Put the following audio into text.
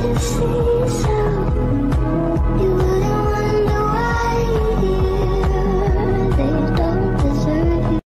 so, so, so.